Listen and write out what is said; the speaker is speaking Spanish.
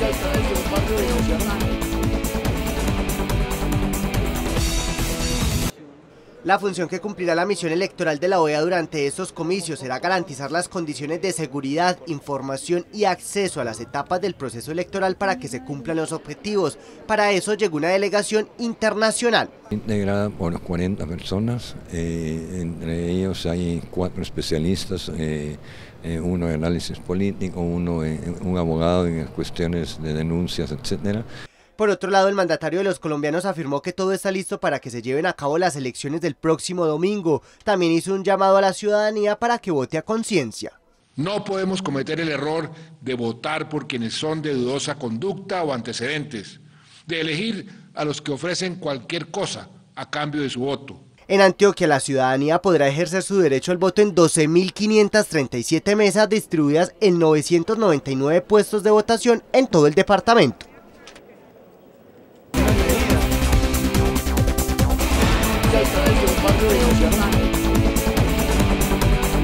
在这里我帮助你们了 La función que cumplirá la misión electoral de la OEA durante estos comicios será garantizar las condiciones de seguridad, información y acceso a las etapas del proceso electoral para que se cumplan los objetivos. Para eso llegó una delegación internacional. Integrada por 40 personas, eh, entre ellos hay cuatro especialistas, eh, eh, uno en análisis político, uno un abogado en cuestiones de denuncias, etcétera. Por otro lado, el mandatario de los colombianos afirmó que todo está listo para que se lleven a cabo las elecciones del próximo domingo. También hizo un llamado a la ciudadanía para que vote a conciencia. No podemos cometer el error de votar por quienes son de dudosa conducta o antecedentes, de elegir a los que ofrecen cualquier cosa a cambio de su voto. En Antioquia, la ciudadanía podrá ejercer su derecho al voto en 12.537 mesas distribuidas en 999 puestos de votación en todo el departamento. 在次我就帮助你们全部